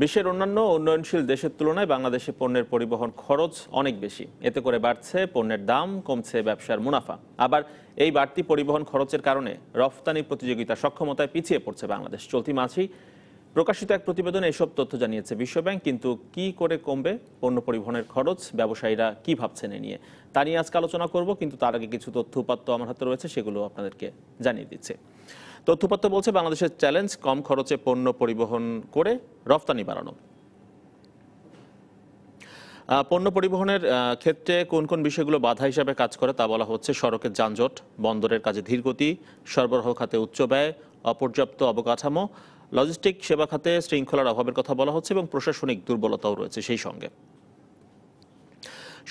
বিশ্বের অন্যান্য উন্নয়নশীল দেশের তুলনায় বাংলাদেশে পণ্যের পরিবহন খরচ অনেক বেশি। এতে করে বাড়ছে পণ্যের দাম, কমছে ব্যবসার মুনাফা। আবার এই বাড়তি পরিবহন খরচের কারণে রফতানি প্রতিযোগিতা সক্ষমতায় পিছিয়ে পড়ছে বাংলাদেশ। চলতি মাসেই প্রকাশিত এক প্রতিবেদনে এসব তথ্য জানিয়েছে বিশ্বব্যাংক। কিন্তু কি করে কমবে পণ্য পরিবহনের খরচ, ব্যবসায়ীরা কি ভাবছেন এ নিয়ে? তা নিয়ে আজকে আলোচনা করব, কিন্তু তার আগে কিছু তথ্য উপাত্ত আমার হাতে রয়েছে, সেগুলো আপনাদেরকে জানিয়ে দিচ্ছে। তথ্যপত্র বলছে, বাংলাদেশের চ্যালেঞ্জ, কম খরচে পণ্য পরিবহন করে রফতানি বাড়ানো। পণ্য পরিবহনের ক্ষেত্রে কোন কোন বিষয়গুলো বাধা হিসাবে কাজ করে তা বলা হচ্ছে, সড়কের যানজট, বন্দরের কাজে ধীরগতি সরবরাহ খাতে উচ্চ ব্যয়, অপর্যাপ্ত অবকাঠামো, লজিস্টিক সেবা খাতে শৃঙ্খলার অভাবের কথা বলা হচ্ছে এবং প্রশাসনিক দুর্বলতাও রয়েছে সেই সঙ্গে।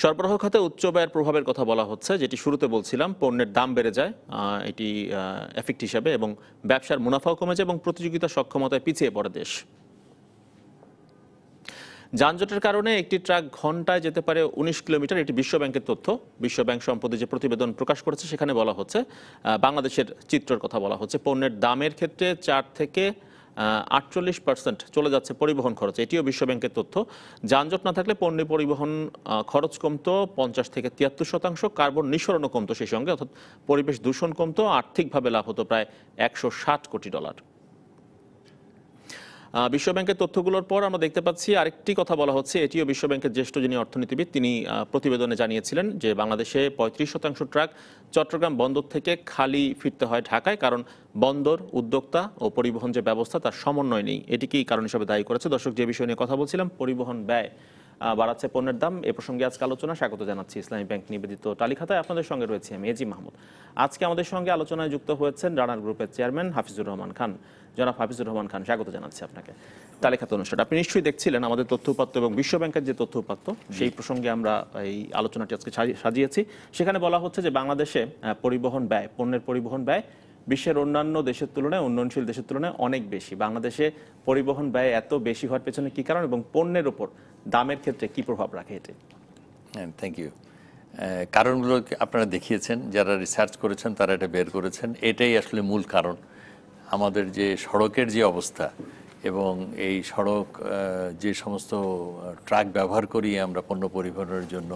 সরবরাহ খাতে উচ্চ ব্যয়ের প্রভাবের কথা বলা হচ্ছে, যেটি শুরুতে বলছিলাম, পণ্যের দাম বেড়ে যায় এটি এফেক্ট হিসাবে এবং ব্যবসার মুনাফাও কমে যায় এবং প্রতিযোগিতা সক্ষমতায় পিছিয়ে পড়ে দেশ। যানজটের কারণে একটি ট্রাক ঘন্টায় যেতে পারে উনিশ কিলোমিটার, এটি বিশ্বব্যাংকের তথ্য। বিশ্বব্যাংক সম্প্রতি যে প্রতিবেদন প্রকাশ করেছে, সেখানে বলা হচ্ছে বাংলাদেশের চিত্রের কথা বলা হচ্ছে। পণ্যের দামের ক্ষেত্রে চার থেকে আটচল্লিশ পার্সেন্ট চলে যাচ্ছে পরিবহন খরচ। এটিও বিশ্বব্যাংকের তথ্য। যানজট না থাকলে পণ্য পরিবহন খরচ কমতো, পঞ্চাশ থেকে তিয়াত্তর শতাংশ। কার্বন নিঃসরণও কমতো সেই সঙ্গে, অর্থাৎ পরিবেশ দূষণ কমতো, আর্থিকভাবে লাভ হতো প্রায় একশো ষাট কোটি ডলার। বিশ্বব্যাংকের তথ্যগুলোর পর আমরা দেখতে পাচ্ছি আরেকটি কথা বলা হচ্ছে। এটিও বিশ্বব্যাংকের জ্যেষ্ঠ যিনি অর্থনীতিবিদ, তিনি প্রতিবেদনে জানিয়েছিলেন যে বাংলাদেশে পঁয়ত্রিশ শতাংশ ট্রাক চট্টগ্রাম বন্দর থেকে খালি ফিরতে হয় ঢাকায়, কারণ বন্দর, উদ্যোক্তা ও পরিবহন যে ব্যবস্থা, তার সমন্বয় নেই। এটিকেই কারণ হিসেবে দায়ী করেছে? দর্শক, যে বিষয় নিয়ে কথা বলছিলাম, পরিবহন ব্যয়। বাড়াচ্ছে পণ্যের দাম। এ প্রসঙ্গে আজকে আলোচনা স্বাগত জানাচ্ছি ইসলামী ব্যাংক নিবেদিত তালিখাতায় আপনাদের সঙ্গে রয়েছে আমি এজি মাহমুদ। আজকে আমাদের সঙ্গে আলোচনায় যুক্ত হয়েছেন রানার গ্রুপের চেয়ারম্যান হাফিজুর রহমান খান। জনাব হাফিজুর রহমান খান স্বাগত জানাচ্ছি আপনাকে। তালিকাত অনুষ্ঠান আপনি নিশ্চয়ই দেখছিলেন আমাদের তথ্য উপাত্ত এবং বিশ্ব ব্যাংকের যে তথ্য উপাত্ত সেই প্রসঙ্গে আমরা এই আলোচনাটি আজকে সাজি- সাজিয়েছি। সেখানে বলা হচ্ছে যে বাংলাদেশে পরিবহন ব্যয় পণ্যের পরিবহন ব্যয় বিশ্বের অন্যান্য দেশের তুলনায়, উন্নয়নশীল দেশের তুলনায় অনেক বেশি। বাংলাদেশে পরিবহন ব্যয় এত বেশি হওয়ার পেছনে কি কারণ এবং পণ্যের উপর দামের ক্ষেত্রে কি প্রভাব রাখে এটি? থ্যাংক ইউ কারণগুলো আপনারা দেখিয়েছেন, যারা রিসার্চ করেছেন তারা এটা বের করেছেন। এটাই আসলে মূল কারণ। আমাদের যে সড়কের যে অবস্থা এবং এই সড়ক যে সমস্ত ট্রাক ব্যবহার করি আমরা পণ্য পরিবহনের জন্য,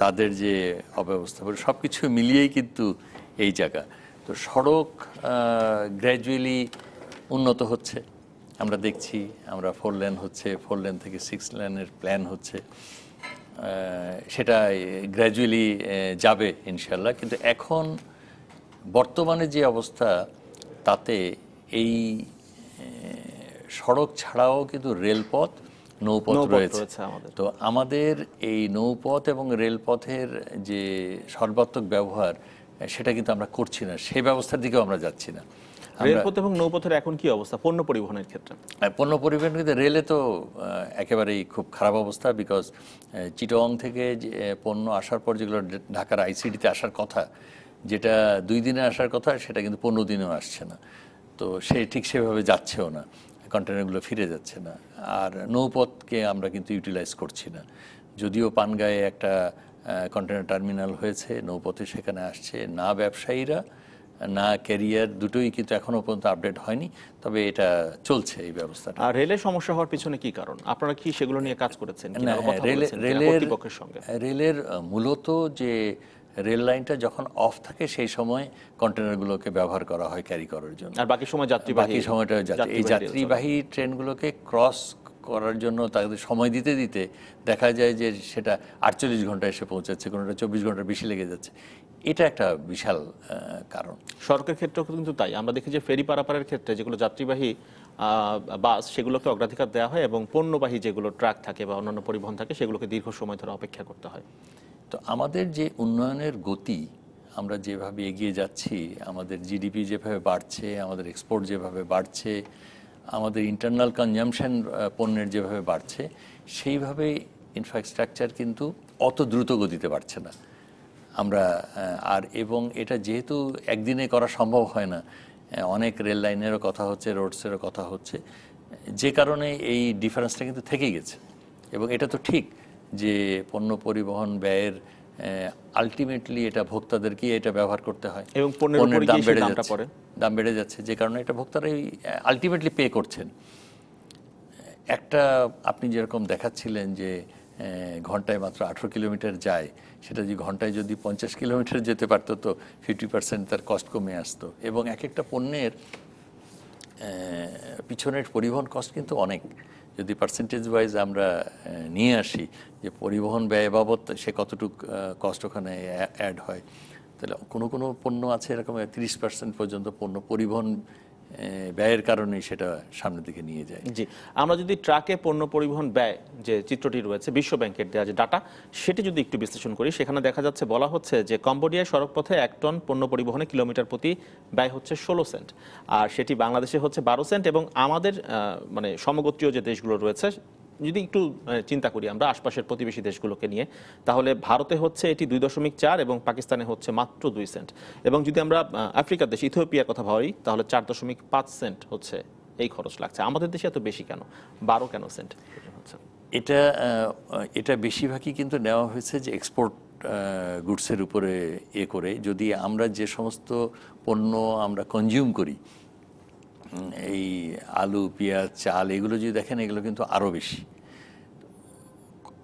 তাদের যে অব্যবস্থা সব কিছু মিলিয়েই কিন্তু এই জায়গা। তো সড়ক গ্র্যাজুয়ালি উন্নত হচ্ছে। আমরা দেখছি আমরা ফোর লেন হচ্ছে ফোর লেন থেকে সিক্স লেনের প্ল্যান হচ্ছে। সেটা গ্র্যাজুয়ালি যাবে ইনশাল্লাহ কিন্তু এখন বর্তমানে যে অবস্থা তাতে এই সড়ক ছাড়াও কিন্তু রেলপথ নৌপথ রয়েছে। তো আমাদের এই নৌপথ এবং রেলপথের যে সর্বাত্মক ব্যবহার সেটা কিন্তু আমরা করছি না সেই ব্যবস্থার দিকেও আমরা যাচ্ছি না। রেলপথ এবং নৌপথের এখন কি অবস্থা পণ্য পরিবহনের ক্ষেত্রে? আর পণ্য পরিবহন কিন্তু রেলে তো একেবারেই খুব খারাপ অবস্থা বিকজ চিটং থেকে যে পণ্য আসার পর যেগুলো ঢাকার আইসিডিতে আসার কথা যেটা দুই দিনে আসার কথা সেটা কিন্তু পনেরো দিনেও আসছে না। তো সে ঠিক সেভাবে যাচ্ছেও না কন্টেনারগুলো ফিরে যাচ্ছে না। আর নৌপথকে আমরা কিন্তু ইউটিলাইজ করছি না। যদিও পানগায়ে একটা কন্টেনার টার্মিনাল হয়েছে নৌপথে সেখানে আসছে না ব্যবসায়ীরা না ক্যারিয়ার দুটোই কিন্তু এখনও পর্যন্ত আপডেট হয়নি তবে এটা চলছে এই ব্যবস্থাটা। আর রেলের সমস্যা হওয়ার পিছনে কি কারণ? আপনারা কি সেগুলো নিয়ে কাজ করেছেন হ্যাঁ, রেলে- রেলের সঙ্গে? রেলের মূলত যে রেল লাইনটা যখন অফ থাকে সেই সময় কন্টেনারগুলোকে ব্যবহার করা হয় ক্যারি করার জন্য। আর বাকি সময় যাত্রীবাহী বাকি সময়টা এই। যাত্রীবাহী ট্রেনগুলোকে ক্রস করার জন্য তাদের সময় দিতে দিতে দেখা যায় যে সেটা আটচল্লিশ ঘণ্টা এসে পৌঁছাচ্ছে কোনোটা চব্বিশ ঘণ্টা বেশি লেগে যাচ্ছে। এটা একটা বিশাল কারণ। সড়কের ক্ষেত্রেও কিন্তু তাই। আমরা দেখি যে ফেরি পারাপারের ক্ষেত্রে যেগুলো যাত্রীবাহী বাস সেগুলোকে অগ্রাধিকার দেওয়া হয় এবং পণ্যবাহী যেগুলো ট্রাক থাকে বা অন্যান্য পরিবহন থাকে সেগুলোকে দীর্ঘ সময় ধরে অপেক্ষা করতে হয়। তো আমাদের যে উন্নয়নের গতি আমরা যেভাবে এগিয়ে যাচ্ছি আমাদের জিডিপি যেভাবে বাড়ছে আমাদের এক্সপোর্ট যেভাবে বাড়ছে আমাদের ইন্টারনাল কনজামশন পণ্যের যেভাবে বাড়ছে, সেইভাবে ইনফ্রাস্ট্রাকচার কিন্তু অত দ্রুত গতিতে বাড়ছে না। আমরা আর এবং এটা যেহেতু একদিনে করা সম্ভব হয় না অনেক রেল লাইনেরও কথা হচ্ছে, রোডসেরও কথা হচ্ছে, যে কারণে এই ডিফারেন্সটা কিন্তু থেকেই গেছে। এবং এটা তো ঠিক যে পণ্য পরিবহন ব্যয়ের আলটিমেটলি এটা ভোক্তাদেরকে এটা ব্যবহার করতে হয়। এবং পণ্যের সেই দামটা যাচ্ছে। দাম বেড়ে যাচ্ছে যে কারণে এটা ভোক্তারাই আলটিমেটলি পে করছেন। একটা আপনি যেরকম দেখাচ্ছিলেন যে ঘন্টায় মাত্র আঠেরো কিলোমিটার যায় সেটা যদি ঘন্টায় যদি পঞ্চাশ কিলোমিটার যেতে পারতো তো ফিফটি পার্সেন্ট তার কস্ট কমে আসতো। এবং এক একটা পণ্যের পিছনের পরিবহন কস্ট কিন্তু অনেক। যদি পার্সেন্টেজ ওয়াইজ আমরা নিয়ে আসি যে পরিবহন ব্যয় বাবদ সে কতটুক কষ্ট ওখানে অ্যাড হয়, তাহলে কোনো কোনো পণ্য আছে এরকম তিরিশ পার্সেন্ট পর্যন্ত পণ্য পরিবহন ব্যয়ের কারণেই সেটা সামনের দিকে নিয়ে যায়। জি, আমরা যদি ট্রাকে পণ্য পরিবহন ব্যয় যে চিত্রটি রয়েছে বিশ্ব ব্যাংকের দেওয়া যে ডাটা, সেটি যদি একটু বিশ্লেষণ করি, সেখানে দেখা যাচ্ছে, বলা হচ্ছে যে কম্বোডিয়ায় সড়কপথে এক টন পণ্য পরিবহনে কিলোমিটার প্রতি ব্যয় হচ্ছে ষোলো সেন্ট। আর সেটি বাংলাদেশে হচ্ছে বারো সেন্ট এবং আমাদের মানে সমগোত্রীয় যে দেশগুলো রয়েছে যদি একটু চিন্তা করি আমরা আশপাশের প্রতিবেশী দেশগুলোকে নিয়ে, তাহলে ভারতে হচ্ছে এটি দুই দশমিক চার এবং পাকিস্তানে হচ্ছে মাত্র দুই সেন্ট। এবং যদি আমরা আফ্রিকার দেশ ইথিওপিয়ার কথা ভাবি, তাহলে চার দশমিক পাঁচ সেন্ট হচ্ছে এই খরচ লাগছে। আমাদের দেশে এত বেশি কেন? বারো কেন সেন্ট? এটা এটা বেশিরভাগই কিন্তু নেওয়া হয়েছে যে এক্সপোর্ট গুডসের উপরে এ করে। যদি আমরা যে সমস্ত পণ্য আমরা কনজিউম করি এই আলু, পেঁয়াজ, চাল, এগুলো যদি দেখেন, এগুলো কিন্তু আরও বেশি।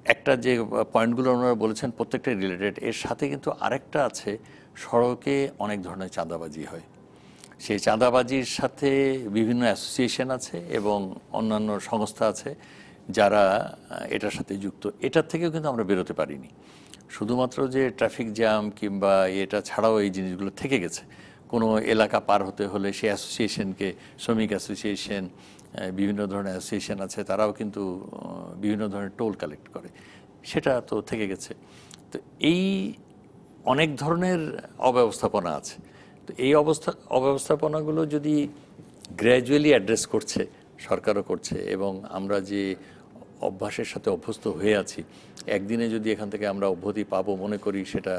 একটা যে পয়েন্টগুলো ওনারা বলেছেন প্রত্যেকটা রিলেটেড এর সাথে কিন্তু আরেকটা আছে, সড়কে অনেক ধরনের চাঁদাবাজি হয়। সেই চাঁদাবাজির সাথে বিভিন্ন অ্যাসোসিয়েশন আছে এবং অন্যান্য সংস্থা আছে যারা এটার সাথে যুক্ত। এটার থেকেও কিন্তু আমরা বেরোতে পারিনি। শুধুমাত্র যে ট্রাফিক জ্যাম কিংবা এটা ছাড়াও এই জিনিসগুলো থেকে গেছে। কোনো এলাকা পার হতে হলে সে অ্যাসোসিয়েশনকে শ্রমিক অ্যাসোসিয়েশন বিভিন্ন ধরনের অ্যাসোসিয়েশন আছে, তারাও কিন্তু বিভিন্ন ধরনের টোল কালেক্ট করে। সেটা তো থেকে গেছে। তো এই অনেক ধরনের অব্যবস্থাপনা আছে। তো এই অবস্থা, অব্যবস্থাপনাগুলো যদি গ্র্যাজুয়ালি অ্যাড্রেস করছে, সরকারও করছে, এবং আমরা যে অভ্যাসের সাথে অভ্যস্ত হয়ে আছি, একদিনে যদি এখান থেকে আমরা অব্যাহতি পাবো মনে করি, সেটা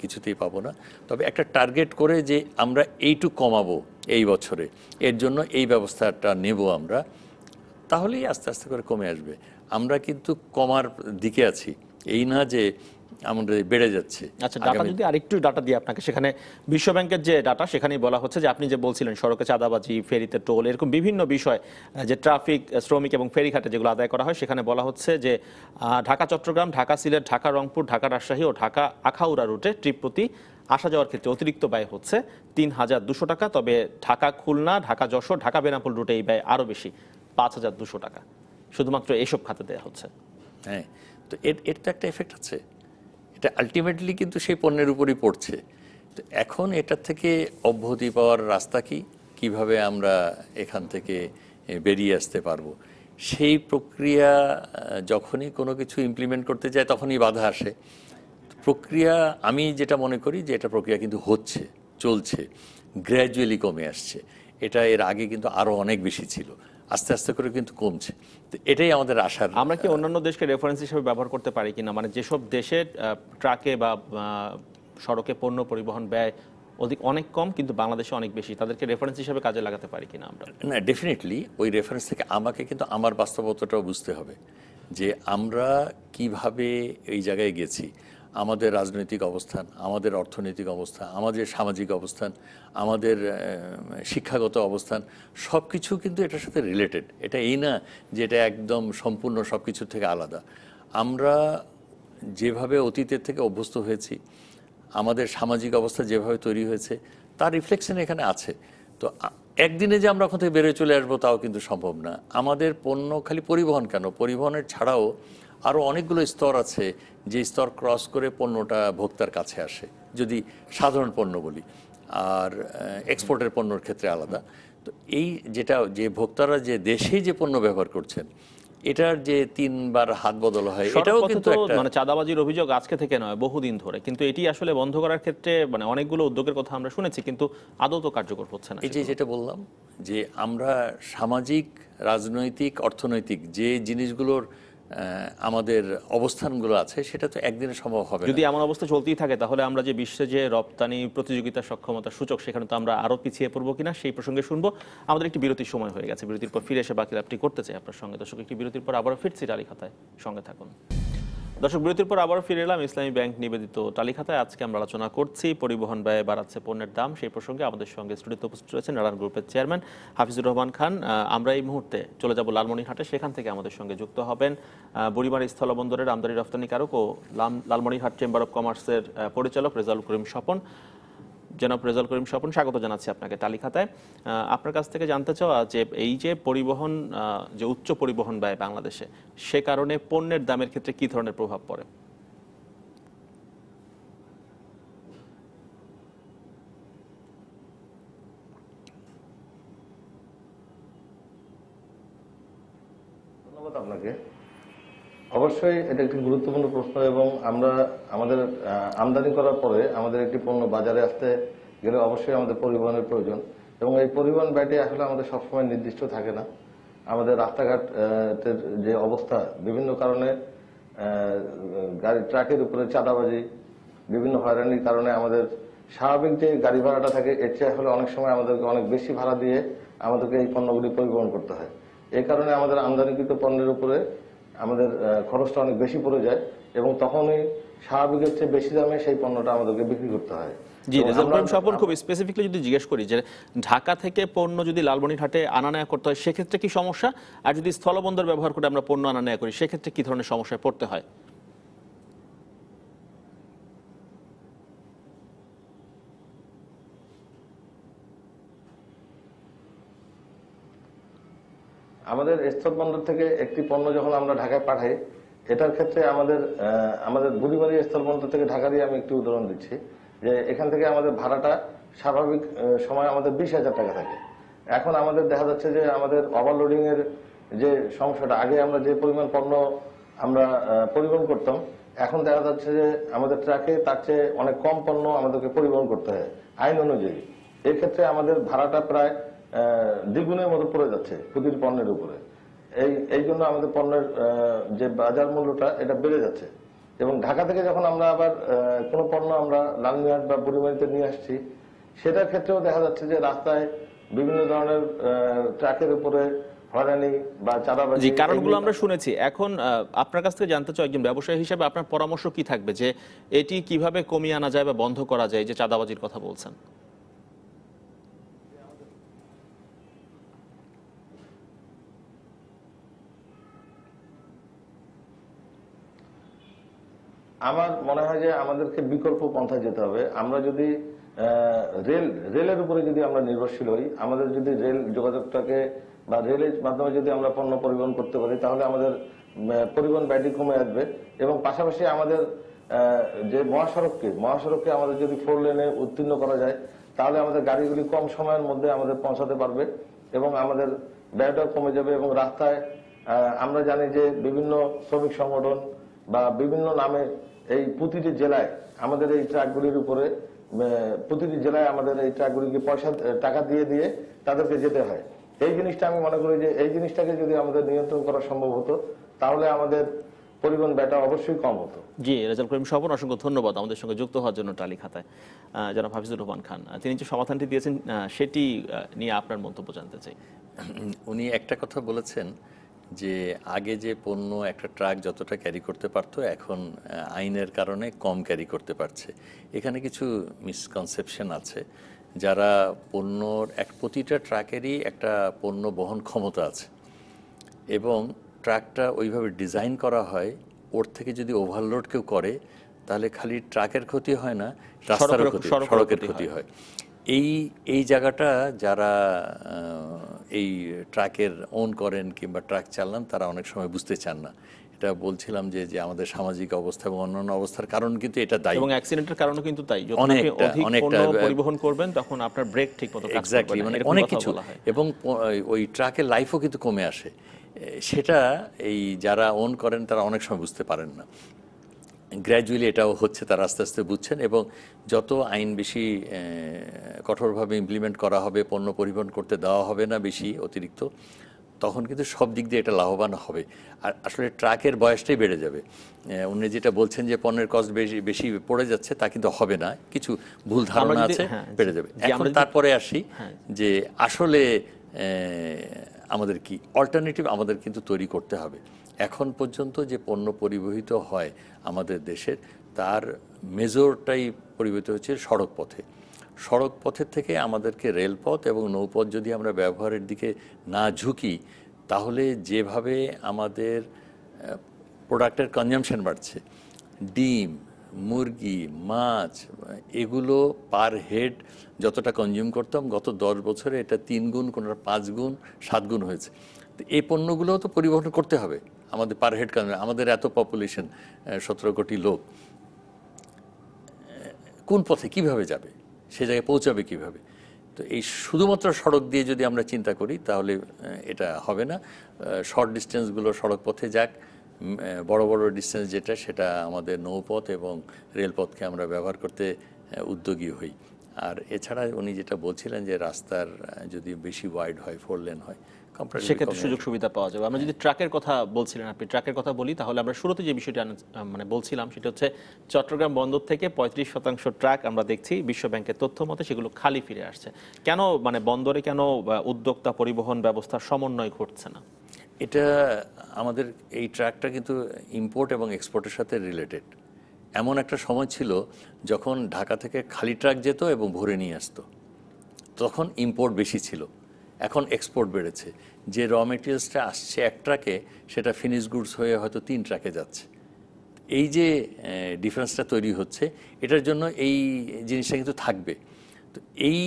কিছুতেই পাবো না। তবে একটা টার্গেট করে যে আমরা এইটু কমাবো এই বছরে, এর জন্য এই ব্যবস্থাটা নেব আমরা, তাহলেই আস্তে আস্তে করে কমে আসবে। আমরা কিন্তু কমার দিকে আছি। এই না যে আমাদের বেড়ে যাচ্ছে আচ্ছা ডাটা যদি আরেকটু ডাটা দিই আপনাকে সেখানে বিশ্ব ব্যাংকের যে ডাটা সেখানেই বলা হচ্ছে যে আপনি যে বলছিলেন সড়কে চাঁদাবাজি ফেরিতে টোল এরকম বিভিন্ন বিষয় যে ট্রাফিক শ্রমিক এবং ফেরিঘাটে যেগুলো আদায় করা হয় সেখানে বলা হচ্ছে যে ঢাকা চট্টগ্রাম ঢাকা সিলেট ঢাকা রংপুর ঢাকা রাজশাহী ও ঢাকা আখাউড়া রুটে ট্রিপ প্রতি আসা যাওয়ার ক্ষেত্রে অতিরিক্ত ব্যয় হচ্ছে তিন হাজার দুশো টাকা তবে ঢাকা খুলনা ঢাকা যশোর ঢাকা বেনাপুল রুটে এই ব্যয় আরও বেশি পাঁচ হাজার দুশো টাকা। শুধুমাত্র এসব খাতে দেওয়া হচ্ছে। হ্যাঁ তো এর এর তো একটা এফেক্ট আছে। এটা আলটিমেটলি কিন্তু সেই পণ্যের উপরই পড়ছে। তো এখন এটার থেকে অব্যাহতি পাওয়ার রাস্তা কি? কীভাবে আমরা এখান থেকে বেরিয়ে আসতে পারব? সেই প্রক্রিয়া যখনই কোনো কিছু ইমপ্লিমেন্ট করতে যায়, তখনই বাধা আসে। প্রক্রিয়া, আমি যেটা মনে করি যে এটা প্রক্রিয়া কিন্তু হচ্ছে, চলছে গ্র্যাজুয়ালি কমে আসছে। এটা এর আগে কিন্তু আরও অনেক বেশি ছিল। আস্তে আস্তে করে কিন্তু কমছে। তো এটাই আমাদের আশার আমরা কি অন্যান্য দেশকে রেফারেন্স হিসেবে ব্যবহার করতে পারি কিনা? মানে যেসব দেশের ট্রাকে বা সড়কে পণ্য পরিবহন ব্যয় অধিক অনেক কম কিন্তু বাংলাদেশে অনেক বেশি তাদেরকে রেফারেন্স হিসেবে কাজে লাগাতে পারি কিনা আমরা? না ডেফিনেটলি ওই রেফারেন্স থেকে আমাকে কিন্তু আমার বাস্তবতাটাও বুঝতে হবে যে আমরা কীভাবে এই জায়গায় গেছি। আমাদের রাজনৈতিক অবস্থান, আমাদের অর্থনৈতিক অবস্থা আমাদের সামাজিক অবস্থান, আমাদের শিক্ষাগত অবস্থান সব কিছু কিন্তু এটার সাথে রিলেটেড এটা এই না যে এটা একদম সম্পূর্ণ সব কিছুর থেকে আলাদা। আমরা যেভাবে অতীতের থেকে অভ্যস্ত হয়েছি, আমাদের সামাজিক অবস্থা যেভাবে তৈরি হয়েছে, তার রিফ্লেকশন এখানে আছে। তো একদিনে যে আমরা ওখান থেকে বেরোয় চলে আসব তাও কিন্তু সম্ভব না। আমাদের পণ্য খালি পরিবহন কেন? পরিবহনের ছাড়াও আরও অনেকগুলো স্তর আছে যে স্তর ক্রস করে পণ্যটা ভোক্তার কাছে আসে যদি সাধারণ পণ্য বলি আর এক্সপোর্টের পণ্যর ক্ষেত্রে আলাদা। তো এই যেটা যে ভোক্তারা যে দেশেই যে পণ্য ব্যবহার করছেন এটার যে তিনবার হাত বদল হয় এটাও কিন্তু একটা মানে চাঁদাবাজির অভিযোগ আজকে থেকে নয় বহুদিন ধরে। কিন্তু এটি আসলে বন্ধ করার ক্ষেত্রে মানে অনেকগুলো উদ্যোগের কথা আমরা শুনেছি কিন্তু আদৌ তো কার্যকর হচ্ছে না এই যে যেটা বললাম যে আমরা সামাজিক রাজনৈতিক অর্থনৈতিক যে জিনিসগুলোর আমাদের অবস্থানগুলো আছে, সেটা তো একদিনে সম্ভব হবে যদি এমন অবস্থা চলতেই থাকে, তাহলে আমরা যে বিশ্বে যে রপ্তানি প্রতিযোগিতা সক্ষমতা সূচক, সেখানে তো আমরা আরও পিছিয়ে পড়ব কিনা, সেই প্রসঙ্গে শুনব। আমাদের একটি বিরতির সময় হয়ে গেছে, বিরতির পর ফিরে এসে বাকি লাভটি করতে চাই আপনার সঙ্গে। দর্শক, একটি বিরতির পর আবার ফিরছি ডালি খাতায় সঙ্গে থাকুন। দর্শক, বিরতির পর আবার ফিরে এলাম ইসলামী ব্যাংক নিবেদিত তালিকাতায়। আজকে আমরা আলোচনা করছি, পরিবহন ব্যয় বাড়াচ্ছে পণ্যের দাম, সেই প্রসঙ্গে আমাদের সঙ্গে স্টুডিওতে উপস্থিত রয়েছেন নারায়ণ গ্রুপের চেয়ারম্যান হাফিজুর রহমান খান। আমরা এই মুহূর্তে চলে যাব লালমনিরহাটে, সেখান থেকে আমাদের সঙ্গে যুক্ত হবেন বুড়িমার স্থলবন্দরের আমদানি রপ্তানিকারক ও লাম- লালমনিরহাট চেম্বার অফ কমার্সের পরিচালক রেজাউল করিম স্বপন। জনাব রেজাল করিম স্বপন, স্বাগত জানাচ্ছি আপনাকে তালিকাতায়। আপনার কাছ থেকে জানতে চাওয়া যে এই যে পরিবহন যে উচ্চ পরিবহন ব্যয় বাংলাদেশে, সে কারণে পণ্যের দামের ক্ষেত্রে কি ধরনের প্রভাব পড়ে ধন্যবাদ আপনাকে অবশ্যই এটা একটি গুরুত্বপূর্ণ প্রশ্ন এবং আমরা আমাদের আমদানি করার পরে আমাদের একটি পণ্য বাজারে আসতে গেলে অবশ্যই আমাদের পরিবহনের প্রয়োজন। এবং এই পরিবহন ব্যয়টি আসলে আমাদের সবসময় নির্দিষ্ট থাকে না। আমাদের রাস্তাঘাটের যে অবস্থা, বিভিন্ন কারণে গাড়ি, ট্রাকের উপরে চাঁদাবাজি, বিভিন্ন হয়রানির কারণে আমাদের স্বাভাবিক যে গাড়ি ভাড়াটা থাকে, এর চেয়ে আসলে অনেক সময় আমাদেরকে অনেক বেশি ভাড়া দিয়ে আমাদেরকে এই পণ্যগুলি পরিবহন করতে হয়। এই কারণে আমাদের আমদানিকৃত পণ্যের উপরে আমাদের খরচটা অনেক বেশি পড়ে যায় এবং তখনই স্বাভাবিকের চেয়ে বেশি দামে সেই পণ্যটা আমাদেরকে বিক্রি করতে হয়। জি এবং রেজাল স্বপন খুব স্পেসিফিকলি যদি জিজ্ঞেস করি যে ঢাকা থেকে পণ্য যদি লালমনিরহাটে আনা নেয়া করতে হয় সেক্ষেত্রে কি সমস্যা? আর যদি স্থলবন্দর ব্যবহার করে আমরা পণ্য আনা নেয়া করি সেক্ষেত্রে কি ধরনের সমস্যায় পড়তে হয়? আমাদের স্থলবন্দর থেকে একটি পণ্য যখন আমরা ঢাকায় পাঠাই, এটার ক্ষেত্রে আমাদের আমাদের বুড়িবাড়ি স্থলবন্দর থেকে ঢাকারই আমি একটি উদাহরণ দিচ্ছি যে এখান থেকে আমাদের ভাড়াটা স্বাভাবিক সময় আমাদের বিশ হাজার টাকা থাকে। এখন আমাদের দেখা যাচ্ছে যে আমাদের ওভারলোডিং এর যে সমস্যাটা, আগে আমরা যে পরিমাণ পণ্য আমরা পরিবহন করতাম, এখন দেখা যাচ্ছে যে আমাদের ট্রাকে তার চেয়ে অনেক কম পণ্য আমাদেরকে পরিবহন করতে হয় আইন অনুযায়ী। এক্ষেত্রে আমাদের ভাড়াটা প্রায় দ্বিগুণের মতো পড়ে যাচ্ছে প্রতিটি পণ্যের উপরে। এই এই জন্য আমাদের পণ্যের যে বাজার মূল্যটা এটা বেড়ে যাচ্ছে। এবং ঢাকা থেকে যখন আমরা আবার কোনো পণ্য আমরা লালমিহাট বা বুড়িমারিতে নিয়ে আসছি সেটার ক্ষেত্রেও দেখা যাচ্ছে যে রাস্তায় বিভিন্ন ধরনের ট্রাকের উপরে জি কারণগুলো আমরা শুনেছি। এখন আপনার কাছ থেকে জানতে চাই একজন ব্যবসায়ী হিসেবে আপনার পরামর্শ কি থাকবে যে এটি কীভাবে কমিয়ে আনা যায় বা বন্ধ করা যায় যে চাঁদাবাজির কথা বলছেন? আমার মনে হয় যে আমাদেরকে বিকল্প পন্থায় যেতে হবে। আমরা যদি রেল, রেলের উপরে যদি আমরা নির্ভরশীল হই, আমাদের যদি রেল যোগাযোগটাকে বা রেলের মাধ্যমে যদি আমরা পণ্য পরিবহন করতে পারি, তাহলে আমাদের পরিবহন ব্যয়টি কমে আসবে এবং পাশাপাশি আমাদের যে মহাসড়ককে মহাসড়ককে আমাদের যদি ফোর লেনে উত্তীর্ণ করা যায়, তাহলে আমাদের গাড়িগুলি কম সময়ের মধ্যে আমাদের পৌঁছাতে পারবে এবং আমাদের ব্যয়টাও কমে যাবে এবং রাস্তায় আমরা জানি যে বিভিন্ন শ্রমিক সংগঠন বা বিভিন্ন নামে এই প্রতিটি জেলায় আমাদের এই ট্রাকগুলির উপরে প্রতিটি জেলায় আমাদের এই ট্রাকগুলিকে পয়সা টাকা দিয়ে দিয়ে তাদেরকে যেতে হয়। এই জিনিসটা আমি মনে করি যে এই জিনিসটাকে যদি আমাদের নিয়ন্ত্রণ করা সম্ভব হতো তাহলে আমাদের পরিবহন ব্যয়টা অবশ্যই কম হতো। জি রেজাল করিম স্বপন অসংখ্য ধন্যবাদ আমাদের সঙ্গে যুক্ত হওয়ার জন্য টালি খাতায়। আহ, জনাব হাফিজুর রহমান খান তিনি যে সমাধানটি দিয়েছেন সেটি নিয়ে আপনার মন্তব্য জানতে চাই। উনি একটা কথা বলেছেন যে আগে যে পণ্য একটা ট্রাক যতটা ক্যারি করতে পারতো এখন আইনের কারণে কম ক্যারি করতে পারছে। এখানে কিছু মিসকনসেপশন আছে। যারা পণ্যর এক প্রতিটা ট্রাকেরই একটা পণ্য বহন ক্ষমতা আছে এবং ট্রাকটা ওইভাবে ডিজাইন করা হয় ওর থেকে যদি ওভারলোড কেউ করে তাহলে খালি ট্রাকের ক্ষতি হয় না রাস্তার ক্ষতি সড়কের ক্ষতি ক্ষতি হয়। এই এই জায়গাটা যারা এই ট্রাকের ওন করেন কিংবা ট্রাক চালান তারা অনেক সময় বুঝতে চান না। এটা বলছিলাম যে যে আমাদের সামাজিক অবস্থা এবং অন্যান্য অবস্থার কারণ কিন্তু এটা দায়ী। এবং অ্যাক্সিডেন্টের কারণে কিন্তু তাই। আপনি অনেকটা, পরিবহন করবেন তখন আপনার ব্রেক ঠিক মতো এক্স্যাক্টলি মানে অনেক কিছু। এবং ওই ট্রাকের লাইফও কিন্তু কমে আসে। সেটা এই যারা ওন করেন তারা অনেক সময় বুঝতে পারেন না। গ্র্যাজুয়ালি এটাও হচ্ছে তারা আস্তে আস্তে বুঝছেন এবং যত আইন বেশি কঠোরভাবে ইমপ্লিমেন্ট করা হবে পণ্য পরিবহন করতে দেওয়া হবে না বেশি অতিরিক্ত তখন কিন্তু সব দিক দিয়ে এটা লাভবান হবে। আর আসলে ট্রাকের বয়সটাই বেড়ে যাবে। উনি যেটা বলছেন যে পণ্যের কস্ট বেশি বেশি পড়ে যাচ্ছে তা কিন্তু হবে না। কিছু ভুল ধারণা আছে হ্যাঁ, বেড়ে যাবে। এখন তারপরে আসি যে আসলে আমাদের কি? অল্টারনেটিভ আমাদের কিন্তু তৈরি করতে হবে। এখন পর্যন্ত যে পণ্য পরিবহিত হয় আমাদের দেশের, তার মেজরটাই পরিবহিত হচ্ছে সড়ক পথে সড়ক পথের থেকে আমাদেরকে রেলপথ এবং নৌপথ যদি আমরা ব্যবহারের দিকে না ঝুঁকি, তাহলে যেভাবে আমাদের প্রোডাক্টের কনজামশন বাড়ছে, ডিম, মুরগি, মাছ, এগুলো পার হেড যতটা কনজিউম করতাম, গত দশ বছরে এটা তিন গুণ কোনোটা পাঁচ গুণ, সাত গুণ হয়েছে। এই পণ্যগুলোও তো পরিবহন করতে হবে। আমাদের পার হেড আমাদের এত পপুলেশন সতেরো কোটি লোক কোন পথে কীভাবে যাবে? সে জায়গায় পৌঁছাবে কীভাবে? তো এই শুধুমাত্র সড়ক দিয়ে যদি আমরা চিন্তা করি, তাহলে এটা হবে না। শর্ট ডিস্টেন্সগুলো সড়ক পথে যাক বড় বড় ডিস্টেন্স যেটা, সেটা আমাদের নৌপথ এবং রেলপথকে আমরা ব্যবহার করতে উদ্যোগী হই। আর এছাড়া উনি যেটা বলছিলেন যে রাস্তার যদি বেশি ওয়াইড হয় ফোর লেন হয় সেক্ষেত্রে সুযোগ সুবিধা পাওয়া যাবে। আমরা যদি ট্রাকের কথা বলছিলেন আপনি ট্রাকের কথা বলি তাহলে আমরা শুরুতে যে বিষয়টি মানে বলছিলাম সেটা হচ্ছে চট্টগ্রাম বন্দর থেকে পঁয়ত্রিশ শতাংশ ট্রাক আমরা দেখছি বিশ্ব ব্যাংকের তথ্য মতে সেগুলো খালি ফিরে আসছে। কেন মানে বন্দরে কেন উদ্যোক্তা পরিবহন ব্যবস্থার সমন্বয় ঘটছে না? এটা আমাদের এই ট্র্যাকটা কিন্তু ইম্পোর্ট এবং এক্সপোর্টের সাথে রিলেটেড এমন একটা সময় ছিল যখন ঢাকা থেকে খালি ট্রাক যেত এবং ভরে নিয়ে আসতো। তখন ইম্পোর্ট বেশি ছিল। এখন এক্সপোর্ট বেড়েছে। যে র মেটেরিয়ালসটা আসছে এক ট্রাকে, সেটা ফিনিশ গুডস হয়ে হয়তো তিন ট্রাকে যাচ্ছে। এই যে ডিফারেন্সটা তৈরি হচ্ছে, এটার জন্য এই জিনিসটা কিন্তু থাকবে। তো এই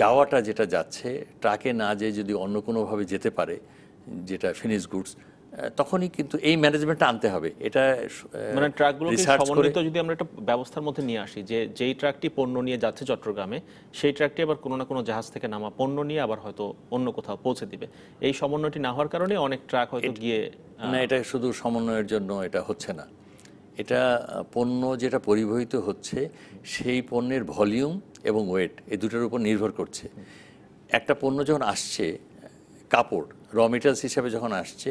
যাওয়াটা যেটা যাচ্ছে, ট্রাকে না যেয়ে যদি অন্য কোনোভাবে যেতে পারে, যেটা ফিনিশ গুডস তখনই কিন্তু এই ম্যানেজমেন্টটা আনতে হবে। এটা মানে ট্রাকগুলোকে সমন্বিত যদি আমরা একটা ব্যবস্থার মধ্যে নিয়ে আসি যে যেই ট্রাকটি পণ্য নিয়ে যাচ্ছে চট্টগ্রামে সেই ট্রাকটি আবার কোনো না কোনো জাহাজ থেকে নামা পণ্য নিয়ে আবার হয়তো অন্য কোথাও পৌঁছে দিবে। এই সমন্বয়টি না হওয়ার কারণে অনেক ট্রাক হয়তো গিয়ে না এটা শুধু সমন্বয়ের জন্য এটা হচ্ছে না। এটা পণ্য যেটা পরিবহিত হচ্ছে সেই পণ্যের ভলিউম এবং ওয়েট এই দুটোর উপর নির্ভর করছে। একটা পণ্য যখন আসছে কাপড় র মেটেরিয়ালস হিসাবে যখন আসছে,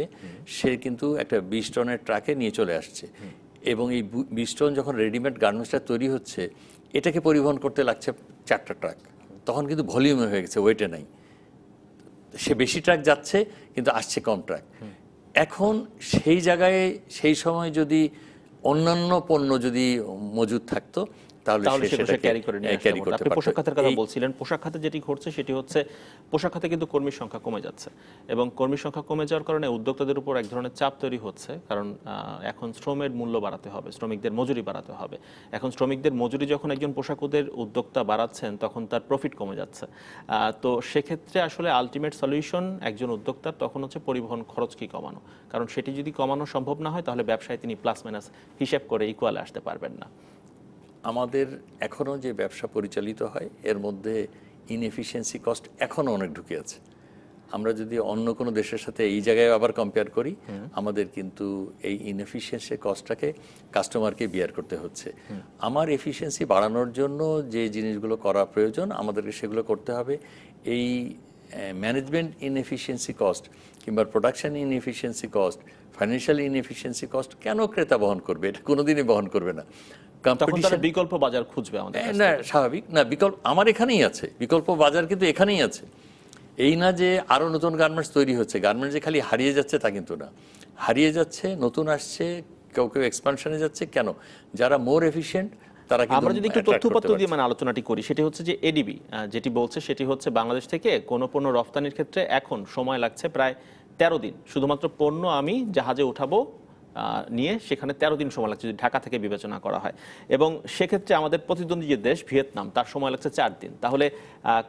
সে কিন্তু একটা বিশ টনের ট্রাকে নিয়ে চলে আসছে। এবং এই বিশ টন যখন রেডিমেড গার্মেন্টসটা তৈরি হচ্ছে, এটাকে পরিবহন করতে লাগছে চারটা ট্রাক তখন কিন্তু ভলিউমে হয়ে গেছে ওয়েটে নাই। সে বেশি ট্রাক যাচ্ছে, কিন্তু আসছে কম ট্রাক এখন সেই জায়গায়, সেই সময় যদি অন্যান্য পণ্য যদি মজুদ থাকতো তাহলে তাহলে সে সেটাকে ক্যারি করে নিয়ে ক্যারি করতে আপনি পোশাক খাতের কথা বলছিলেন। পোশাক খাতে যেটি ঘটছে সেটি হচ্ছে পোশাক খাতে কিন্তু কর্মীর সংখ্যা কমে যাচ্ছে এবং কর্মীর সংখ্যা কমে যাওয়ার কারণে উদ্যোক্তাদের উপর এক ধরনের চাপ তৈরি হচ্ছে। কারণ এখন শ্রমের মূল্য বাড়াতে হবে শ্রমিকদের মজুরি বাড়াতে হবে। এখন শ্রমিকদের মজুরি যখন একজন পোশাকুদের উদ্যোক্তা বাড়াচ্ছেন তখন তার প্রফিট কমে যাচ্ছে। আহ, তো সেক্ষেত্রে আসলে আলটিমেট সলিউশন একজন উদ্যোক্তার তখন হচ্ছে পরিবহন খরচ কি কমানো। কারণ সেটি যদি কমানো সম্ভব না হয় তাহলে ব্যবসায় তিনি প্লাস মাইনাস হিসেব করে ইকুয়ালে আসতে পারবেন না। আমাদের এখনও যে ব্যবসা পরিচালিত হয় এর মধ্যে ইনএফিসিয়েন্সি কস্ট এখনও অনেক ঢুকে আছে। আমরা যদি অন্য কোনো দেশের সাথে এই জায়গায় আবার কম্পেয়ার করি আমাদের কিন্তু এই ইনএফিসিয়েন্সি কস্টটাকে কাস্টমারকে বিয়ার করতে হচ্ছে। আমার এফিসিয়েন্সি বাড়ানোর জন্য যে জিনিসগুলো করা প্রয়োজন আমাদেরকে সেগুলো করতে হবে। এই ম্যানেজমেন্ট ইনএফিসিয়েন্সি কস্ট কিংবা production inefficiency cost financial inefficiency cost কেন ক্রেতা বহন করবে? এটা কোনোদিনই বহন করবে না। তখন তারা বিকল্প বাজার খুঁজবে আমাদের না স্বাভাবিক। না বিকল্প আমার এখানেই আছে। বিকল্প বাজার কিন্তু এখানেই আছে। এই না যে আরও নতুন গার্মেন্টস তৈরি হচ্ছে গার্মেন্টস যে খালি হারিয়ে যাচ্ছে তা কিন্তু না। হারিয়ে যাচ্ছে নতুন আসছে কেউ কেউ এক্সপানশনে যাচ্ছে কেন? যারা মোর এফিশিয়েন্ট তারা আমরা যদি একটু তথ্যপত্র দিয়ে মানে আলোচনাটি করি সেটি হচ্ছে যে এডিবি যেটি বলছে সেটি হচ্ছে বাংলাদেশ থেকে কোনো পণ্য রফতানির ক্ষেত্রে এখন সময় লাগছে প্রায় তেরো দিন। শুধুমাত্র পণ্য আমি জাহাজে উঠাবো নিয়ে সেখানে তেরো দিন সময় লাগছে যদি ঢাকা থেকে বিবেচনা করা হয়। এবং সেক্ষেত্রে আমাদের প্রতিদ্বন্দ্বী যে দেশ ভিয়েতনাম তার সময় লাগছে চার দিন। তাহলে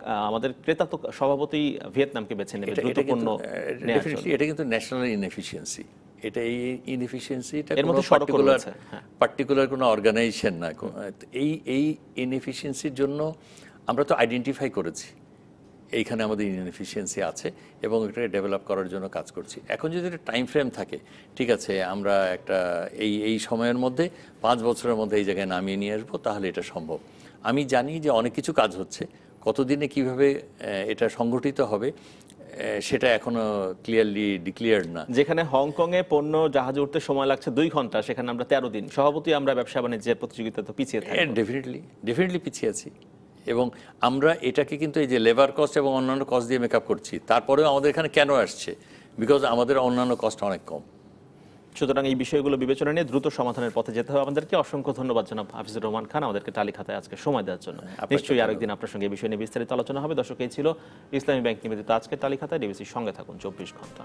আমাদের ক্রেতা তো স্বভাবতই ভিয়েতনামকে বেছে নেবে এটা- এটা কিন্তু, ন্যাশনাল ইনএফিসিয়েন্সি এটা এই ইনএফিসিয়েন্সিটা এর মধ্যে পার্টিকুলার হ্যাঁ। পার্টিকুলার কোনো অর্গানাইজেশন না। এই এই ইনএফিসিয়েন্সির জন্য আমরা তো আইডেন্টিফাই করেছি। এইখানে আমাদের ইনএফিসিয়েন্সি আছে এবং এটাকে ডেভেলপ করার জন্য কাজ করছি। এখন যদি একটা টাইম ফ্রেম থাকে ঠিক আছে আমরা একটা এই এই সময়ের মধ্যে পাঁচ বছরের মধ্যে এই জায়গায় নামিয়ে নিয়ে আসব তাহলে এটা সম্ভব। আমি জানি যে অনেক কিছু কাজ হচ্ছে কতদিনে কীভাবে এটা সংগঠিত হবে সেটা এখনও ক্লিয়ারলি ডিক্লিয়ার্ড না। যেখানে হংকং এ পণ্য জাহাজে উঠতে সময় লাগছে দুই ঘণ্টা সেখানে আমরা তেরো দিন। সভাপতি আমরা ব্যবসা বাণিজ্যের প্রতিযোগিতা তো পিছিয়ে থাকি ডেফিনেটলি ডেফিনেটলি পিছিয়ে আছি। এবং আমরা এটাকে কিন্তু এই যে লেবার কস্ট এবং অন্যান্য কস্ট দিয়ে মেকআপ করছি তারপরেও আমাদের এখানে কেন আসছে? বিকজ আমাদের অন্যান্য কস্ট অনেক কম। সুতরাং এই বিষয়গুলো বিবেচনা নিয়ে দ্রুত সমাধানের পথে যেতে হবে। আমাদেরকে অসংখ্য ধন্যবাদ জানাব হাফিজুর রহমান খান আমাদেরকে টালি খাতায় আজকে সময় দেওয়ার জন্য। নিশ্চয়ই আরেকদিন আপনার সঙ্গে এই বিষয় নিয়ে বিস্তারিত আলোচনা হবে। দর্শক এই ছিল ইসলামী ব্যাংক নিবেদিত আজকের তালিকাতায় ডিবিসির সঙ্গে থাকুন চব্বিশ ঘণ্টা।